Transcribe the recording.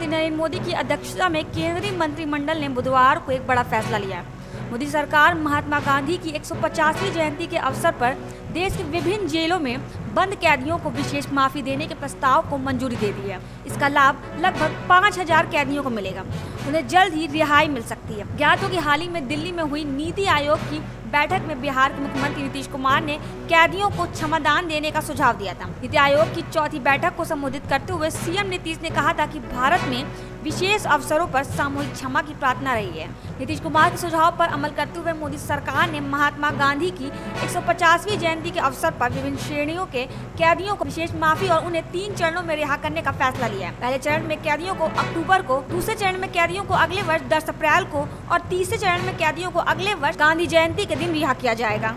मोदी की अध्यक्षता में केंद्रीय मंत्रिमंडल ने बुधवार को एक बड़ा फैसला लिया। मोदी सरकार महात्मा गांधी की 150वीं जयंती के अवसर पर देश के विभिन्न जेलों में बंद कैदियों को विशेष माफ़ी देने के प्रस्ताव को मंजूरी दे दी है। इसका लाभ लगभग पाँच हज़ार कैदियों को मिलेगा। उन्हें जल्द ही रिहाई मिल सकती है। ज्ञात हो की हाल ही में दिल्ली में हुई नीति आयोग की बैठक में बिहार के मुख्यमंत्री नीतीश कुमार ने कैदियों को क्षमादान देने का सुझाव दिया था। नीति आयोग की चौथी बैठक को संबोधित करते हुए सीएम नीतीश ने कहा था कि भारत में विशेष अवसरों पर सामूहिक क्षमा की प्रार्थना रही है। नीतीश कुमार के सुझाव पर अमल करते हुए मोदी सरकार ने महात्मा गांधी की 150वीं जयंती के अवसर पर विभिन्न श्रेणियों के कैदियों को विशेष माफ़ी और उन्हें तीन चरणों में रिहा करने का फैसला लिया है। पहले चरण में कैदियों को अक्टूबर को, दूसरे चरण में कैदियों को अगले वर्ष दस अप्रैल को और तीसरे चरण में कैदियों को अगले वर्ष गांधी जयंती के दिन रिहा किया जाएगा।